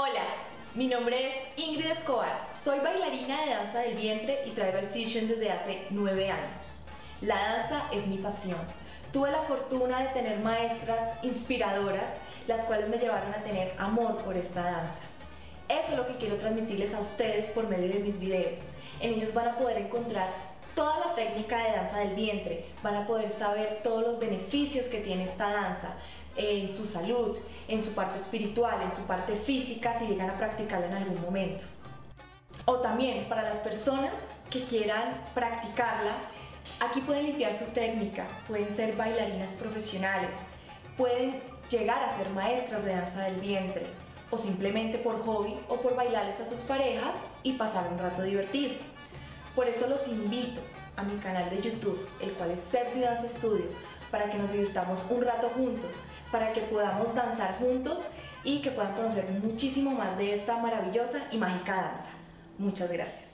Hola, mi nombre es Ingrid Escobar, soy bailarina de danza del vientre y tribal fusion desde hace 9 años. La danza es mi pasión. Tuve la fortuna de tener maestras inspiradoras, las cuales me llevaron a tener amor por esta danza. Eso es lo que quiero transmitirles a ustedes por medio de mis videos. En ellos van a poder encontrar toda la técnica de danza del vientre, van a poder saber todos los beneficios que tiene esta danza en su salud, en su parte espiritual, en su parte física si llegan a practicarla en algún momento. O también para las personas que quieran practicarla, aquí pueden limpiar su técnica, pueden ser bailarinas profesionales, pueden llegar a ser maestras de danza del vientre o simplemente por hobby o por bailarles a sus parejas y pasar un rato divertido. Por eso los invito a mi canal de YouTube, el cual es Septi Dance Studio, para que nos divirtamos un rato juntos, para que podamos danzar juntos y que puedan conocer muchísimo más de esta maravillosa y mágica danza. Muchas gracias.